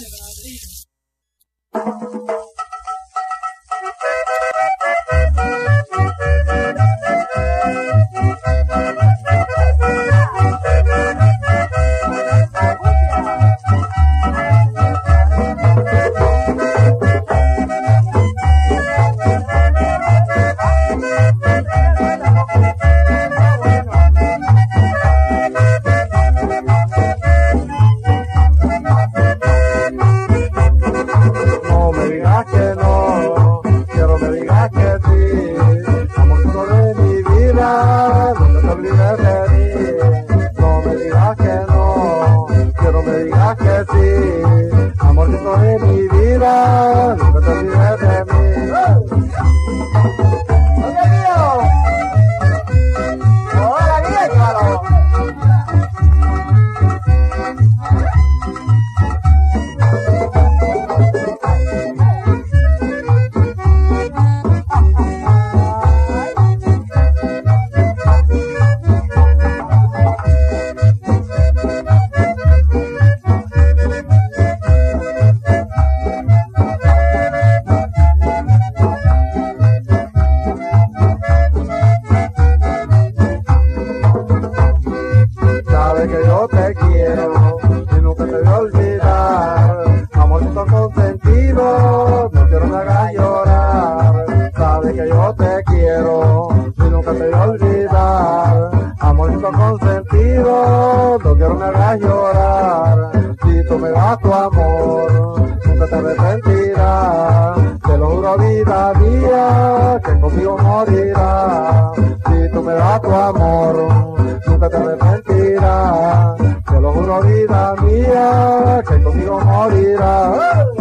No No me digas que no, quiero me digas que sí. Sabes que yo te quiero y nunca te voy a olvidar. Amorcito consentido, no quiero me hagas llorar. Sabes que yo te quiero y nunca te voy a olvidar. Amorcito consentido, no quiero me hagas llorar. Si tú me das tu amor, nunca te arrepentirás. Te lo juro vida mía, que conmigo morirás. Si tú me das tu amor, 好地啦。